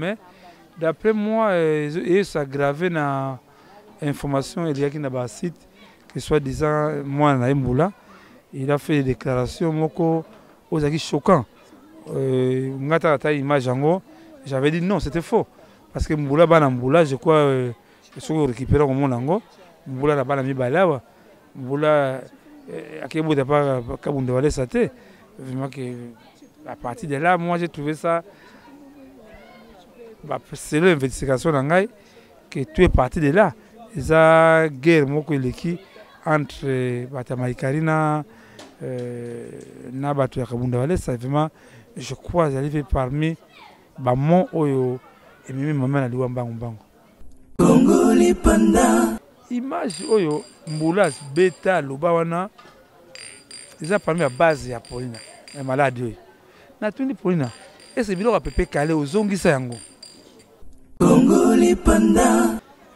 mais d'après moi ezo s'aggrave na information eliyaki na ba site que soit disant mwana na ye mbula il a fait déclaration moko ozalaki choquant euh, nga tala ta image yango j'avais dit non c'était faux parce que mbula bana mbula je crois euh, soki orécupere komona yango mbula na bana mibale awa Mbula eh, akebota pa Kabunda Walesa te. Vraiment que à partir de là, moi j'ai trouvé ça bah, c'est l'investigation na ngai que tout est parti de là. Eza guerre moko eleki entre eh, batamaikari na euh, na bato ya Kabunda Walesa vraiment je crois ezali mpe parmi bamon oyo ememi mama na liwa mbangu mbangu image oyo mbulas beta loba wana eza parmi ya base ya polina ya maladi oyo natundi polina ese biloko ya pepe kale ozongisa yango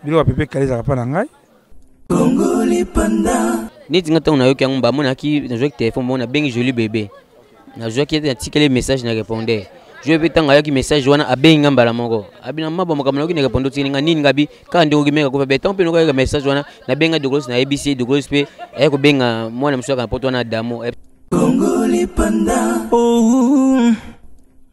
biloko ya pepe kale ezalaka mpa na ngai neti nga ntango nayoki yango bamonaki nazwaki telefone mona bengi joli bebe nazwaki ete natikeli message na répondeur joe mpe ntango ayaki message wana abengi nga mbala moko abina maba makambo nayoki na répondre otikeli nga nini ngabi kaka ndeko kimeka kufa be ntango mpe noko ayaka message wana nabenga dokolos nayebisi ye dokolos mpe aye kobenga mwana mosusu aka na poto wana adamo Congo lipanda oh.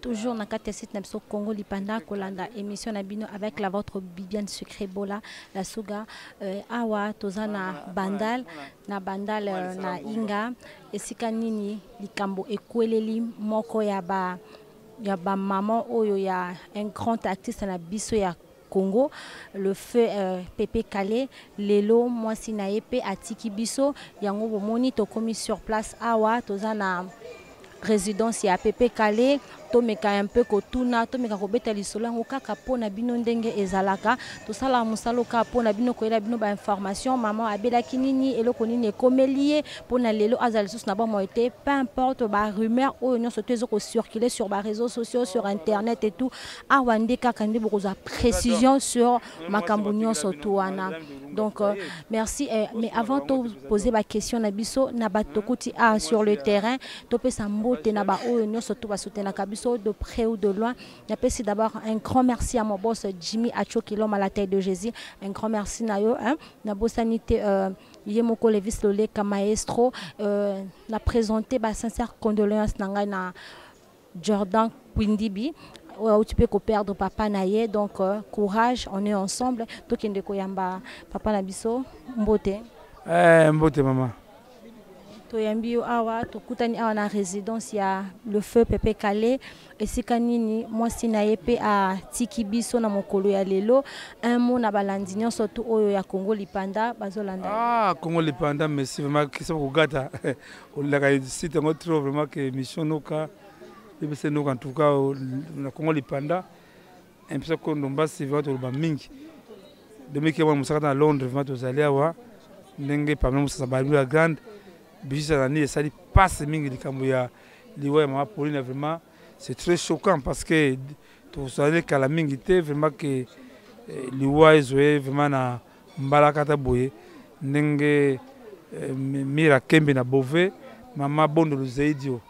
Toujours na kati ya site na biso Congo Lipanda kolanda émission na bino avec la votre Bibiane Secret Bola la Suga euh, awa toza na Bandal na Bandal euh, na Inga esika nini likambo ekweleli moko ya ba ya ba maman oyo ya un grand artiste na biso ya Congo le feu euh, Pepe Kale lelo mwasi na ye pe atiki biso yango bomoni tokomi sur place awa toza na résidence ya Pepe Kale tomeka un peu kotuna tomeka kobeta lisolo yango kaka mpo na bino ndenge ezalaka tosalaka mosala kaka mpo na bino koyela bino bainformation mama abelaki nini eloko nini ekomeli ye mpo na lelo azala lisusu na bomoi te peu importe barumeur oyo nyonso to eza kocircule sur bareseau sociaux sur internet et tout awa nde kaka nde bokozwa précision sur makambo nyonso to wana donc euh, merci eh, mais avant toposer baquestion na biso na bato tokuti a sur le terrain topesa mbote na baoyo nyonso to basoutenaka biso de près ou de loin napesi d'abord un grand merci à mon boss jimmy achokilom à la taille de jésus un grand merci na yo hein? nabosani te euh, ye moko levis loleka maestro euh, na présente basincère condoléance na ngai na Jordan Kwindibi oyo auti mpe koperdre papa na ye donc euh, courage on est ensemble tokende koyamba papa na biso mbote eh, mbote mama toyambi yo awa tokutani awa na résidence ya le feu pepe kale esika nini mwasi na ye mpe atiki biso na mokolo ya lelo un mot na balandi nyonso tu oyo ya congo lipanda bazolanda ah, congo lipanda merci vraiment kisa kogata olingaka site yango trop vraiment que mission noka yebisa noka en tout cas na kongo lipanda impesa ko ndombasi vraiment toloba mingi demeki yango mosaka na londres vraiment tozali awa ndenge pamela mosasa balula grande bijisa na nini esali pasi mingi likambo ya liwa ya mama paulina vraiment c'est très choquant parce que tozali kala mingi te vraiment que eh, liwa ezoye vraiment na mbalakata boye ndenge eh, mira kembe na bove mama bondo luzeidio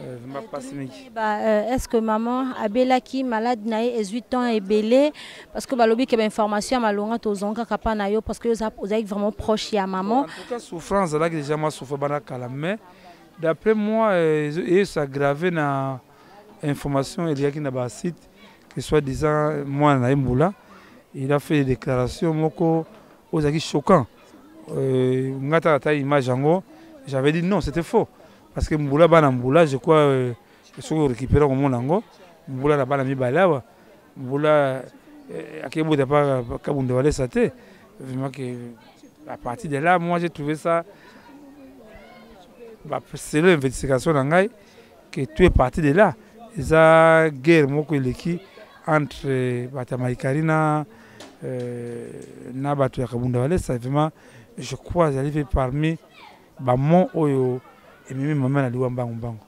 eh, mapasi mingi eh, est ce que maman abelaki malade na ye ezwi temps ebele parce que balobi ke bainformation ya malonga tozongi kaka mpa na yo parce que ozalaki vraiment proche ya maman cas souffrance azalaki déjà mwa souffre banda kala mais d'après moi ezo s'aggrave na euh, information eliyaki na ba site que soit disant mwana na ye mbula il a fait déclaration moko ozalaki choquant euh, nga tala ta image yango j'avais dit non c'était faux parce que mbula bana mbula je crois euh, soki orécupéra komona yango mbula na bana mibale awa mbula euh, akebota pa kabunda balesa te vraiment que à partir de là moi j'ai trouvé ça baselo investigation na ngai que tout est parti de là eza guerre moko eleki entre bato ya maikari na euh, na bato ya kabunda balesa vraiment je crois ezali mpe parmi bamont oyo ememi mama na liwa mbangu mbangu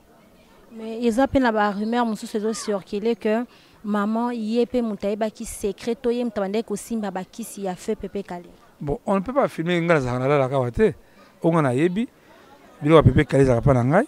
mais eza mpe na barumeur mosusu ezocircule que maman ye mpe moto ayebaki secret to ye moto abandaki kosimba bakisi ya feu pepe kale bon on ne peut pas filme ngai nazalaka nalalaka wa te oyo ngai nayebi biloko ya pepe kale ezalaka mpa na ngai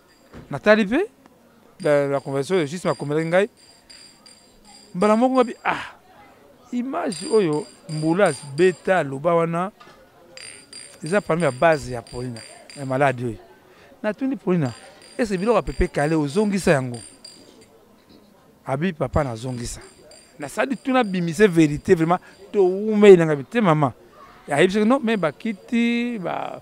natali mpe la conversation ya juste makomelaki ngai mbala moko ngabi ah image oyo mbula beta aloba wana eza parmi ya base ya polina ya maladi oyo natuni polina ese biloko ya pepe kale ozongisa yango abi papa nazongisa nasali tuna bimise verité vraiment towumeli na ngabi te mama ayebisaki no me bakiti ba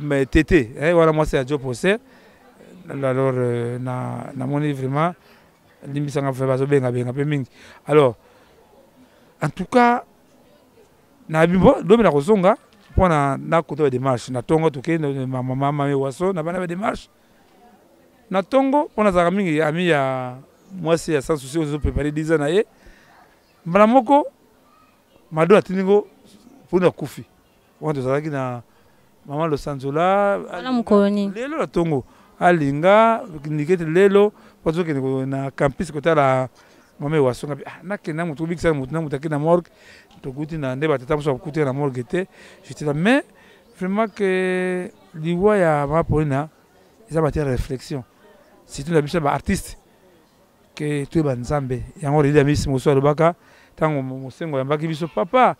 mais tete eh, wana mwasi ya job ose alors euh, na namoni vraiment limbisanga fe bazobengabenga mpe mingi alors en tout cas na bimbo lobi na kozonga mpo na nakuta bademarche na ntongo tokende mama ewaso na bana bademarche na ntongo mpo nazalaka mingi ami ya mwasi ya sans souci oyo ezoprepare diza na ye mbala moko mado atindi ngo mponi akufi wana tozalaki na mama losanzola wana mokolo nini lelo na ntongo alinga ndiki ete lelo po tozokende na campus kotala mama ewaso ngabi ah, nakenda moto kobikisa moto na moto akei na morgue tokuti na nde batata mosusu bakuti na morgue te jetela mais vraiment ke liwa ya mama polina eza matière ya réflexion surtout na biso ya baartiste ke toyeba nzambe yango leli ya misi mosusu alobaka ntango mosengo ayambaki biso papa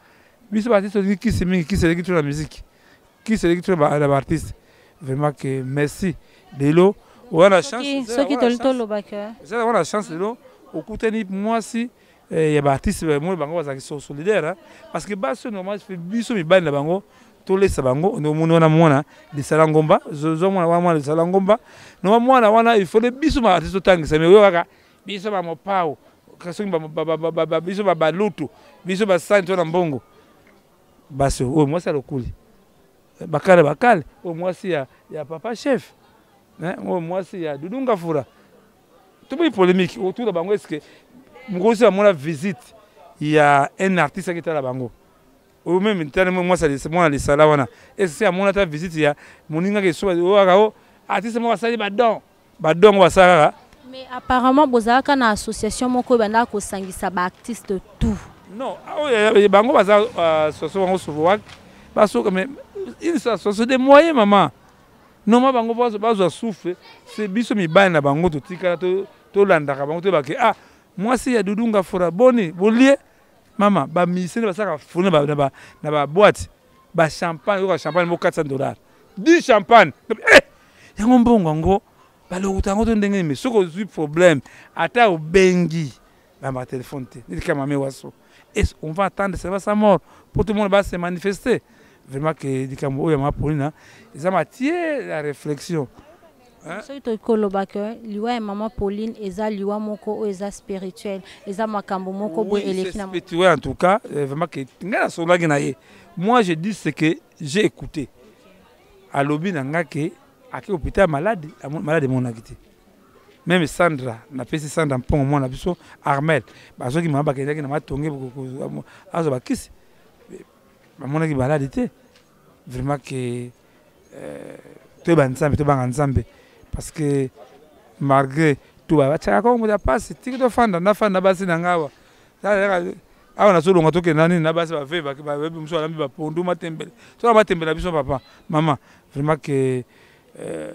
biso baartiste tolingi kisi mingi kisi eleki to na miziki kisi eleki to na baartiste vraiment ke merci lelo oza na chanceeza na chance lelo okutani mwasi eh, ya ba artiste ba mona bango bazaki so solidaire hein. parce que ba so normal fait biso mi bande bango to lesa bango no mona wana mona de sala ngomba zo zo mona wana de sala ngomba no mona wana il faut de biso ma artiste tangi ça mais yo kaka biso ba mopao kaso ba ba ba ba biso ba ba lutu biso ba santo na mbongo basi oyo mwasi alokuli bakale bakale oyo mwasi ya, ya papa chef oyo mwasi ya dudungafura toboyi polemique autour na bango eske mokosi amona visite ya un artiste ake tala bango oyo meme tani mwana lisala wana eske amona ata visite ya moningaki esoba oyaka o artiste moko asali badon badon yango basala kaka mais apparemment bozalaka na association moko ebandaka kosangisa baartiste tout non ah, oyo eh, eh, bango baza euh, soso bango sovoak basoka mais une association de moyen mama Noma bango bazwa souffle, se biso mibali na bango totikala tolandaka bango toyeba ke ah mwasi ya Dudu Ngafura boni bolie mama ba musiciens basalaka fulu na ba boîte ba champagne oyoka champagne mo 400 dollars du champagne eh yango mbongo yango balokuta yango to ndenge nini soki ozwi problème ata obengi ba ba téléphone te ni kama me waso est on va attendre ça va sa mort pour tout le monde va se manifester vraiment que likambo oyo ma polina eza matière la réflexion hein? soki tokoki koloba ke liwa ya mama pauline eza liwa moko oyo eza spirituel eza makambo moko boye eleki na spirituel en tout cas euh, vraiment que ngai nasololaki na ye moi je dis ce que j'ai écouté alobi na ngai ke ake hôpital malade malade emonaki te meme sandra napesi sandra mpongo mwana biso armel bazoki mama bakendaki na matonge azwa bakisi bamonaki baladi te vraiment ke euh, toyeba nzambe tobanga nzambe parce que malgré tout batiaka kongo moto ya mpasi tiki tofanda nafanda na basi na ngai awa awa nazolonga tokenda nini na basi bave bayebi mosusu balambi bapondu matembele tona matembele na biso papa mama vraiment ke euh,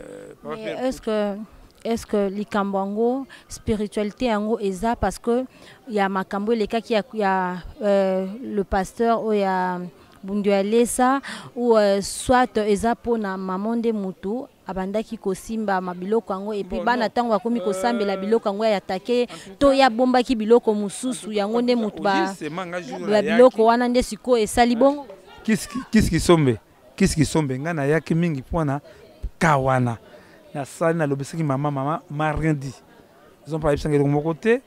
est-ce que est-ce que likambo yango spiritualité yango eza parce que ya makambo elekaki ya, ya euh, le pasteur oyo ya bundu ya lesa ou euh, soit eza mpo na mama nde motu abandaki kosimba mabiloko yango epuis bon, bana ntango bakomi euh, kosambela biloko yango ya atake to ye abombaki biloko mosusu yango nde motu ba biloko wana nde sikoyo esali bongo kiski kisombe kisi kisombe ngai nayaki mingi mpoana ka wana nasali nalobisaki mama mama ma rien dit ezo mpa ayebisanga eloko moko te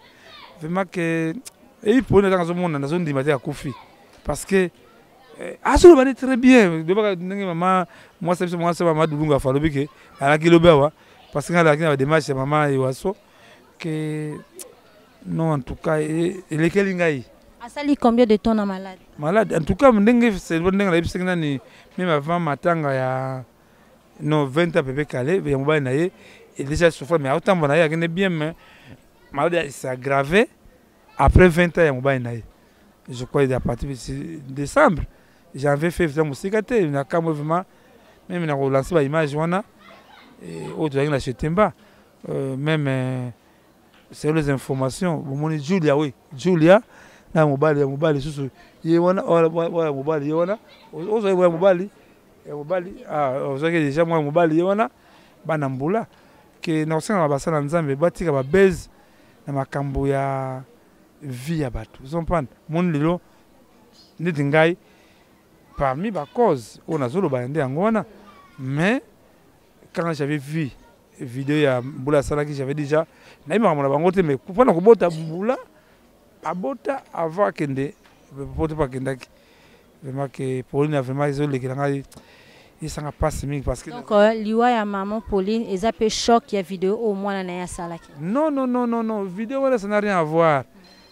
vraiment ke eyi poni atanga azomona nazondima te akufi parce que eh, azoloba nde très bien lobaka ndenge mama mwasi biso mwasi mama dulungu afa alobi ke alaki lobi awa parce que ngai alaki na bademarshe ya mama ewaso ke Non, en tout cas, elekeli ngai. Asali combien de temps na malade? Malade, en tout cas, ndenge c'est ndenge la yebisi nani même avant matanga ya non 20 ans pepe kale ya mobali na ye et déjà souffre mais aotambola na ye akende bien mais malade s'est aggravé après 20 ans ya mobali na ye. Je crois à partir de décembre, j'avais fait vraiment mosika te na kamwe vraiment même na kolancer ba image wana oyo tozalaki na chetemba euh, même euh, selon les informations bomoni julia oui julia na mobali ya mobali susu ye wana ya mobali ye wana ozwaki ya mobali ya mobali ozwaki deja mwa ya mobali ye wana bana mbula ke na kosengaka basala nzambe batika babase na makambo ya vie ya bato ozompana moni lelo neti ngai parmi bacause oyo nazoloba ya nde yango wana mais quand j'avais vu video ya mbula asalaki j'avais déjà nayebi makambo na bango te mais mpo na kobota mbula abota avant akende poto mpo akendaki vraiment ke paulina vraiment ezolekela ngai esanga mpasi mingi parce que donc euh, liwa ya maman pauline eza mpe choc ya video oyo mwana na ye asalaki non non non non non video wana ça n'a rien à voir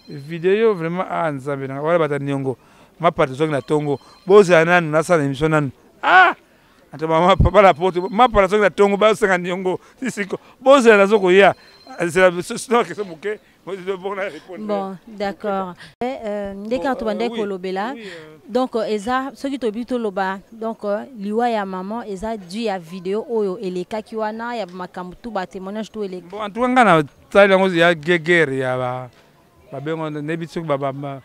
video vraiment a ah, nzambe nanga wala bata niongo mapata ezwaki na tongo bozala nanu nasala na émission nanu ah ata bamapa na poto mapa na soki na ntongo basenga niongo sisiko bozela nazo koya zela sino kese moke bon d'accord eh, euh, nde kaka tobandaki euh, kolobela euh. donc eza soki tobi toloba donc liwa ya maman eza du ya video oyo elekaki wana ya makambo tu batémoignage tu eleka en tout cas ngai natali yango ya gegere ya babengo nayebi te soki babamba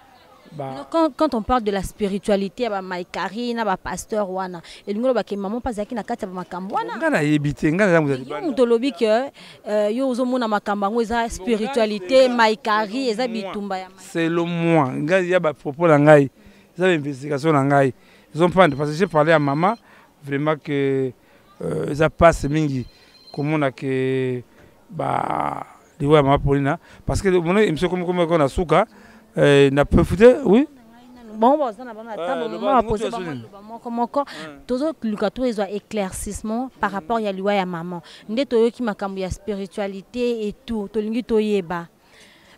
Bah. Quand, quand, on parle de la spiritualité ba maikari na ba pasteur wana elingi loba ke maman pas na kati ya ba makambo wana nga nayebi te nga naza moto libanda yo moto olobi ke euh, yo ozomona makambo yango eza spiritualité maikari eza bitumba ya selon moi nga ya ba propos na ngai eza ba investigation na ngai ezompanda parce que j'ai parlé à maman vraiment que euh, eza passe mingi komona ke ba liwa ya mama polina parce que omona émission komi komi na suka eh, na profite oui bango baza na bango ata bomoma bapose bango loba moko moko tozoluka to ezwa éclaircissement par rapport ya liwa ya maman nde toyoki makambo ya spiritualité et tout tolingi toyeba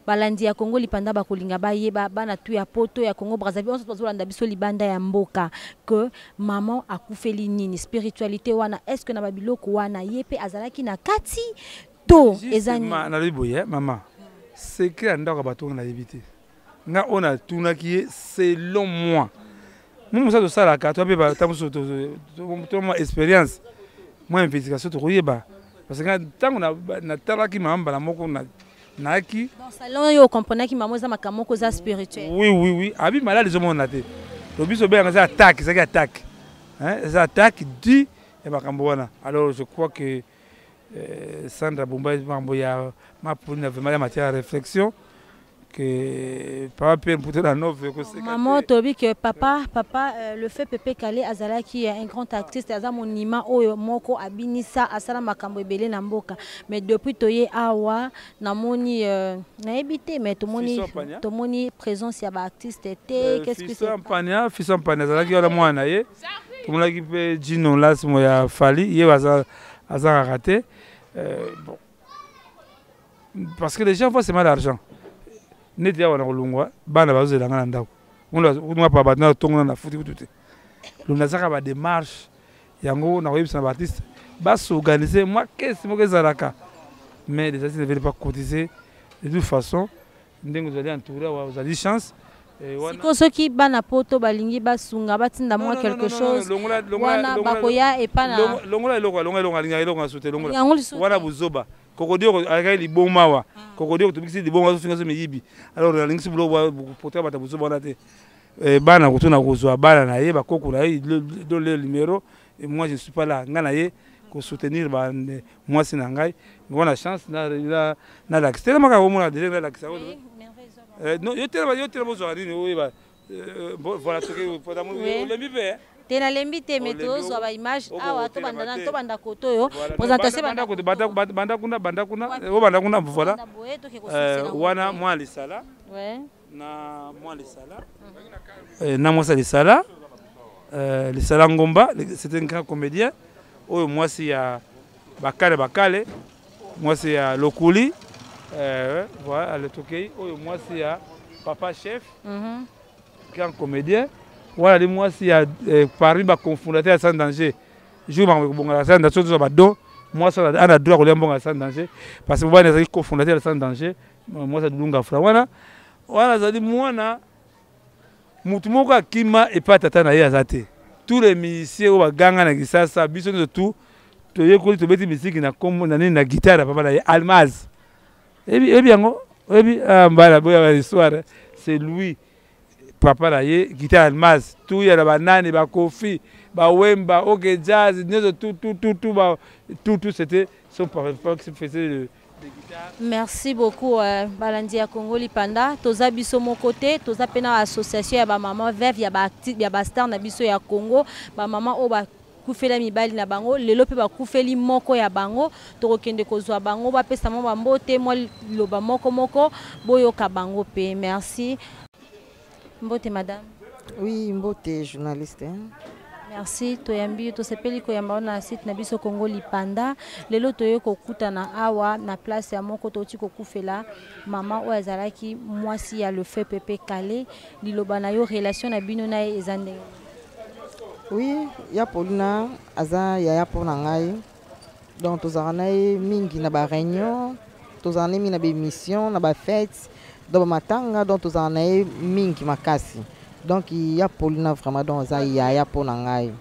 balandi ya Congo lipanda bakolinga bayeba bana tu ya poto ya Congo Brazzaville onso bazolanda biso libanda ya mboka que maman akufeli nini spiritualité wana est-ce que na babiloko wana ye pe azalaki na kati to eza nini nalobi boye mama secret ya ndako ya bato oyo nayebi te nga oyo natunaki ye selon moi mo mosala tosalaka to mpe bata mosusu toma expérience mwa investigation tokoyeba parce que ntango natalaki mama mbala moko nayaki salon yo ocomprenaki mama eza makambo moko eza spirituel oui oui oui abi malade ezomonana te lobiso obengaka eza attaque ezalaki attaque eza attaque du ya makambo wana alors je crois que Euh, Sandra Bumba mambo ya mapuni na vraiment ya matière ya réflexion que papa Pierre Mputu na nove ekoseka maman toyebi que papa papa euh, le fait Pepe Kale azalaki euh, un grand artiste aza monima oyo moko abinisa asala makambo ebele na mboka mais depuis toye awa namoni euh, nayebi te mais tomoni tomoni présence ya ba artiste te euh, qu'est-ce que c'est Pania Fisa Pania azalaki wana mwana ye tomonaki mpe Gino Lasmo ya Fally ye baza azangaka te euh, bon. parce que les gens voient seulement l'argent neti awa na kolongwa bana bazozela nga na ndako nga pa bato natongo na nafuti kutu te lo nazaka bademarche yango nakoyebisa na baartiste basorganise mwa kesi moko ezalaka mais les artistes ne veulent pas cotiser de toute façon ndenge ozali entouré awa ozali chance eh, siko soki bana poto balingi basunga batinda mwa quelque chose wana bakoya epanalongola eloko alonga eloko alingaka eloko na sute longola wana buzoba kokodi oko alakaki liboma wa ah. kokodi oko tobikisi liboma azofinga so miyibi alors alingisi biloko poto ya bato buzoba wana te eh, bana kutuna kozwa bana na ye bakoko na ye do le numero Et moi je ne suis pas là ngai na ye ko soutenir ba mwasi na ngai wana chance na na na la kistela maka ko mona déjà na la kistela euh non yo tela yo tela bozo nini oui ba euh, euh, voilà ce que pour d'amour le bibe te nalembi te me tozwa baimage awa tobanda kote oyo présentation banda kuna banda kuna obanda kuna voilà wana mwa lisala na mwa lisala eh, na mwasi ya lisala eh, lisala ngomba c'est un grand comédien oyo mwasi ya bakale bakale mwasi ya lokuli eh, voilà aletokei oyo mwasi ya papa chef mm -hmm. grand comédien wana ali mwasi ya eh, parmi baconfondateur ya sans danger jour bango ekobongaka sans danger tozwa badon mwasi ana droit kolia mbongo ya sans danger parce que mobali azali cofondateur ya sans danger mwasi adulunga fra wana wana azali mwana motu moko akima epai ya tata na ye aza te tous les musiciens oyo baganga na kisasa biso nyonso tu toyekoli tobeti misiki na kombo na nini na gitare ya papa na ye almaz oyebi yango oyebi ah, mbala boya histoire c'est lui papa na ye gitare almaz tuya na banani bakofi bawemba oke jazz nyonso tutututu tutu c'était son papa qui faisait Merci beaucoup euh, balandi ya Congo Lipanda toza biso moko te toza pe na association ya ba maman veuve ya ba ya ba star na biso ya Congo ba maman oyo ba bakufela mibali na bango lelo mpe bakufeli moko ya bango tokokende kozwa bango bapesa mwa bambote mwa liloba moko moko boyoka bango mpe merci Mbote madame. Oui, mbote journaliste. Hein? merci toyambi tosepeli koyamba wana na site na biso congo lipanda lelo toye kokutana awa na place ya moko touti kokufela mama oyo azalaki mwasi ya le feu pepe kale liloba na yo relation na bino na ye eza ndenge oui ya polina aza yaya mpo na ngai donc tozalaka na ye mingi na bareunion tozalaka na ye mingi na baémission na bafete donc bamatanga donc tozalaka na ye mingi makasi donc ya polina vraiment donc aza yaya mpo na ngai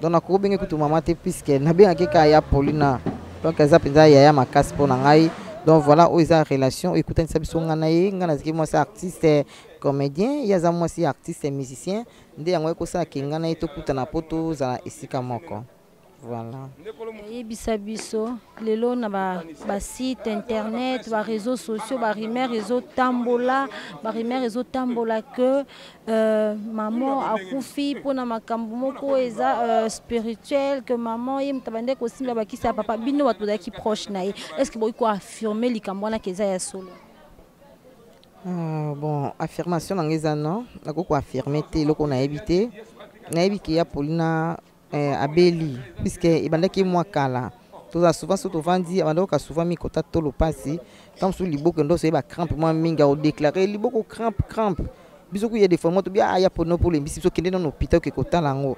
donc nakoki benge kutu mama te puiske nabengaki kaka ya polina donc aza mpenza yaya makasi mpo na ngai donc voilà oyo eza relation oyo ekutanisa biso ngai na ye ngai nazalaki mwasi artiste comédien ye aza mwasi artiste musicien nde yango ekosala ke ngai na ye tokutana mpo tozala esika moko Voilà. Yebisa biso lelo na ba, ba site internet, ba réseaux sociaux, ba rumeurs ezo tambola, ba rumeurs ezo tambola que euh, maman akufi pona makambo moko eza euh, spirituel que maman ye mutabande kosimba bakisa papa bino bato bazalaki proche na ye. Est-ce que boyi ko affirmer likambo wana keza ya solo? Euh, bon, affirmation na ngai eza non, nakoki ko affirmer te eloko nayebi te. Nayebi ke ya Paulina eh, abeli puisque ebandaki mwa kala toza souvent so tovandi abanda koka souvent mikota to lopasi ntango mosusu liboko ndoso ye bacrampe mwa mingi akodeklare liboko crampe crampe biso kuya defois moto bia aya pono mpo olembisi biso kende nano hôpital oke kotala yango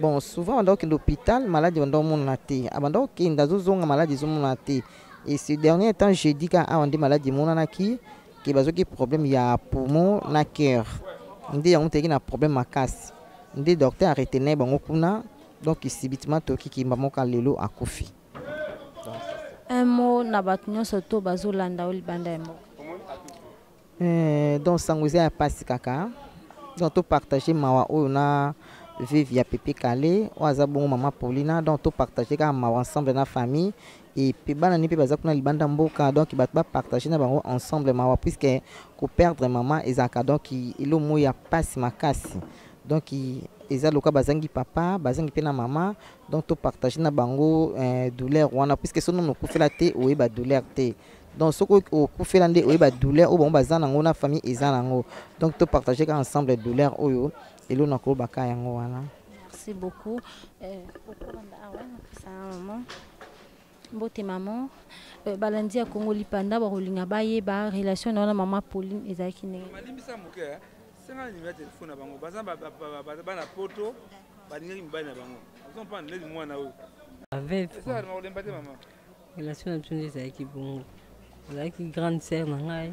bon souvent abanda kokende hôpital maladi abanda komonana te abanda kokende azozonga maladi ezomonana te et ce dernier temps jeudi ka awa nde maladi emonanaki ke bazoki problème ya poumon na cœur nde yango moteki na problème makasi nde docteur aretenai bango kuna donc subitement toki kimba moka lelo akufi un mot na bato nyonso to bazolanda o libanda ya mboka eh, donc sango eza ya mpasi kaka donc topartage mawa oyo na vive ya pepe kale oyo aza bongo mama paulina donc topartage kaka mawa ensemble na famille et puis bana ni pe baza kuna libanda mboka donc bato ba partager na bango ensemble mawa puisque ko perdre maman ezalaka donc elo mo ya pasi makasi donc eza loka bazangi papa bazangi pe na mama donc to partager na bango eh, douleur wana puisque sono nokufela te oyeba douleur te donc soki okufela nde oyeba douleur oyo bango baza nango na famille eza nango donc to partager ka ensemble douleur oyo elo nakoba ka yango wana merci beaucoup eh, mbote maman euh, balandi ya congo lipanda bakolinga bayeba relation na yo na mama pauline ezalaki ndenge eh. senga na nimero telefone na bango baza bana poto balingaki mibali na bango ozompana ndeti mwana oyo makolemba te mama relation na biso nde ezalaki bongo ozalaki grande sœur na ngai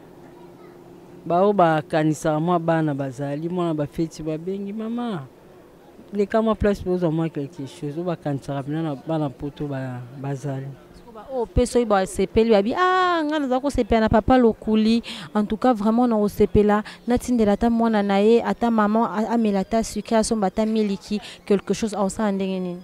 baoyo bakanisaka mwa bana bazali mwana bafeti babengi mama leka mwa place mpe ozwa mwa quelque chose oyo bakanisaka mpena na bana poto bazali oyo mpe soki basepeli babi ah ngai naza kosepela na papa lokuli en tout cas vraiment nakosepela natindela ata mwana na ye ata mama amela ata sucre asomba ata miliki quelque chose aosala ndenge nini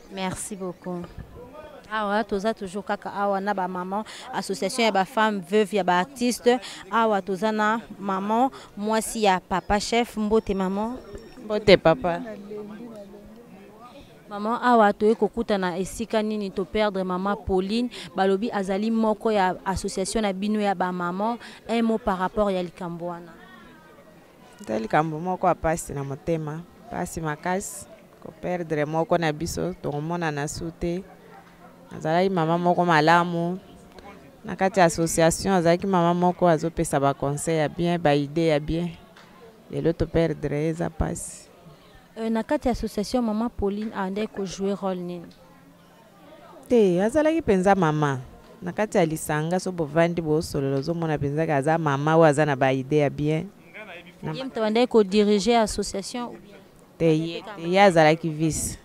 merci beaucoup awa toza toujours kaka awa na ba maman association ya ba femme veuve ya ba artiste awa toza na maman mwasi ya papa chef mbote maman mbote papa maman awa toye kokutana esika nini to perdre maman pauline balobi azali moko ya association na bino ya ba maman un mot par rapport ya likambo wana Nde likambo moko ya mpasi na motema, mpasi makasi koperdre moko na biso tokomonana su te. Azalaki mama moko malamu na kati ya association, azalaki mama moko azopesa baconseil ya bien, baide ya bien. Lelo toperdre ye eza mpasi. Euh, na kati ya association mama Pauline andaki kojoue role nini? te azalaki mpenza mama na kati ya lisanga so bovandi bosolola ozomona mpenza ke aza mama oyo aza na baide ya bien ye moto abandaki kodirige association te ye azalaki vice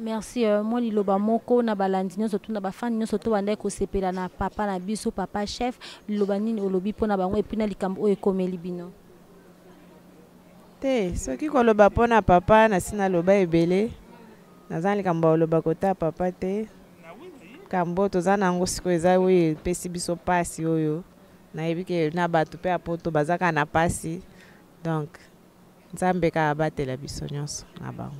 merci euh, mwa liloba moko na balandi nyonso to na bafani nyonso to bandaki kosepela na papa na biso papa chef liloba nini olobi mpo na bango epui na likambo oyo ekomeli bino Te, soki koloba mpo na papa, nasi naloba ebele. Naza na likambo ya koloba kote ya papa te. Likambo toza na yango sikoyo eza oyo epesi biso mpasi oyo. Nayebi ke na bato mpe ya poto baza kaka na mpasi. Donc, Nzambe kaka abatela biso nyonso na bango.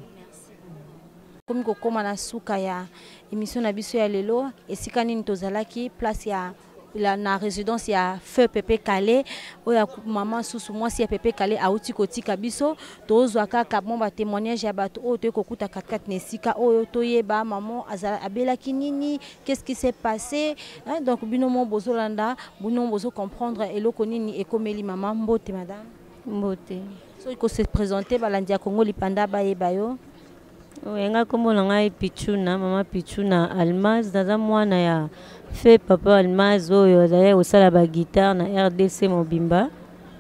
Tokomi kokoma na suka ya emission na biso ya lelo. Esika nini tozalaki? Place ya. la na résidence ya feu pepe kale oyo maman susu mwasi ya pepe kale auti kotika biso tozwa kaka mwa batémoignage ya bato oyo toyei kokuta katikati na esika oyo toyeba maman abelaki nini qu'est ce qui s'est passé hein? donc bino mo bozolanda bino mo bozo comprendre eloko nini ekomeli mama mbote madame mbote soki kose présente balandi ya kongo lipanda bayeba yo Oui, nga kombo na ngai Pichuna, mama Pichuna Almaz, naza mwana ya fe papa Almaz oyo azalaki kosala ba guitare na RDC mobimba.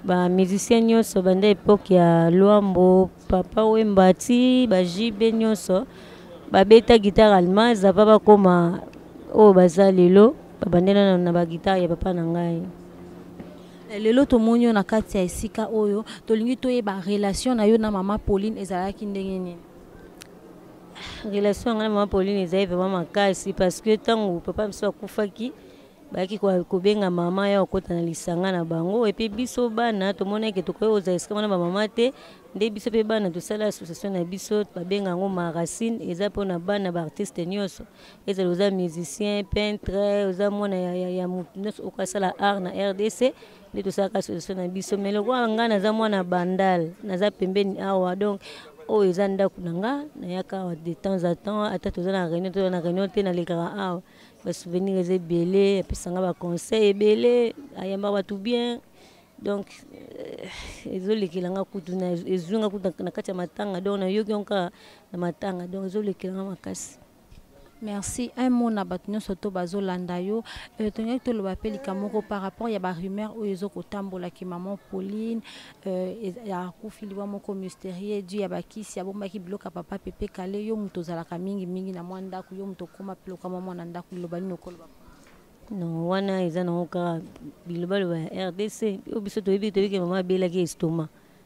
Ba musiciens nyonso banda epoque ya Luambo, papa Wemba ti ba JB nyonso babeta guitare Almaz apa bakoma oyo baza lelo babandela na ba guitare ya papa na ngai. Lelo tomoni yo na kati ya esika oyo tolingi toyeba relation na yo na mama Pauline ezalaki ndenge nini? Relation na ngai na mama Pauline ezali vraiment makasi parce que ntango papa na biso akufaki bayaki ko- kobenga mama ya kokota na lisanga na bango epuis biso bana tomonaki ke tokoki kozala esika mwana bamama te nde biso mpe bana tosala association na biso babenga yango maracine eza mpona bana baartiste nyonso ezala oza musicien peintre oza mwana ya, ya, ya moto nyonso okoki asala art na rdc nde tosalaka solution na biso mai lokola ngai naza mwana bandal naza pembeni awa donc oyo eza ndako na nga nayaka awa de temps à temps ata toza na réunion toza na réunion te nalekaka awa basouvenir eza ebele apesanga baconseil ebele ayamba bato bien donc euh, ezolekela nga kutu ezwi nga kutu na kati ya matanga donc nayoki yango kaka na matanga donc ezolekela nga makasi Merci. Un mot na bato nyonso to bazolanda yo. Euh, tongaki toloba mpe likambo moko par rapport ya barumeur oyo ezo kotambola ke maman Pauline euh, akufi liwa moko mysterieux du ya bakisi abombaki biloko ya papa pepe kale yo moto ozalaka mingi mingi na mwa ndako yo moto okoma mpe lokama mwana ndako liloba nini okoloba non wana eza nango kaka bilobaloba ya rdc oyo biso toyebi toyebi ke mama abelaki estoma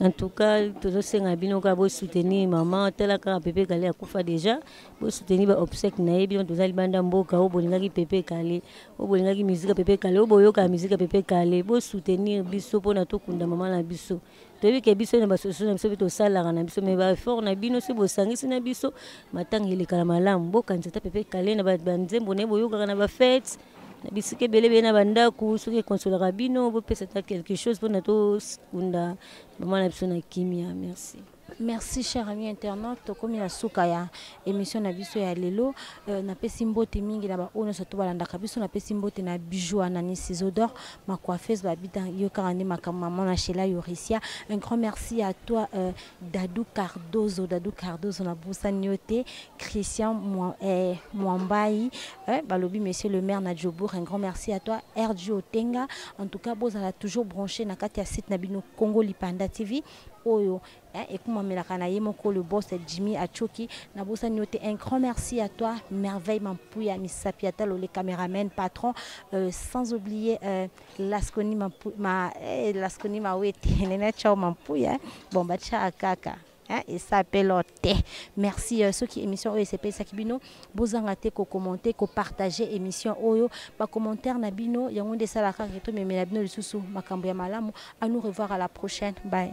En tout cas, tozosenga bino kaka bosoutenir mama tala kaka pepe kale akufa déjà bosoutenir baobsèque na ye bino toza libanda mboka oyo bolingaki pepe kale oyo bolingaki mizika pepe kale oyo boyokaka mizika pepe kale bosoutenir biso mpona tokunda mama na biso toyebi ke biso na basoso na biso mpe tosalaka na biso mai baeffort na bino soki bosangisi na biso matanga elekala malamu bokanisa ata pepe kale na banzembo na ye boyokaka na bafete na bisika ebele bee na bandako soki ekonsolaka bino bopesa ata quelque chose mpona tokunda mama na biso na kimia merci merci cher ami internaute tokomi na suka ya émission na biso ya lelo euh, napesi mbote mingi na baoyo nyonso to balandaka biso napesi mbote na bijou anani cisodor macoiffeuse babita yo kaka nde makambo mama na shela yorisia un grand merci à toi euh, Dadou Cardozo, Dadou Cardozo na bosani yo te, Christian Mwa- eh, Mwambayi, eh, balobi monsieur le maire na Djobourg, un grand merci à toi, RG Otenga, en tout cas bozala toujours branché na kati ya site na bino Congo Lipanda TV, oyo eh, ekumamelaka na ye moko le boss Jimmy Achoki, na bosani yo te, un grand merci à toi, merveille Mampuya Misapiatalo, le cameraman, patron, euh, sans oublier euh, laskoni mampu ma eh, laskoni mawete nene chao mampuya eh. bon batia kaka Hein, et ça appelle te merci euh, ceux qui émission oyo esepesaki bino bozanga te kokommente kopartage émission oyo bacommentaire na bino yango nde esalaka ke tomemela bino lisusu makambo ya malamu à nous revoir à la prochaine bye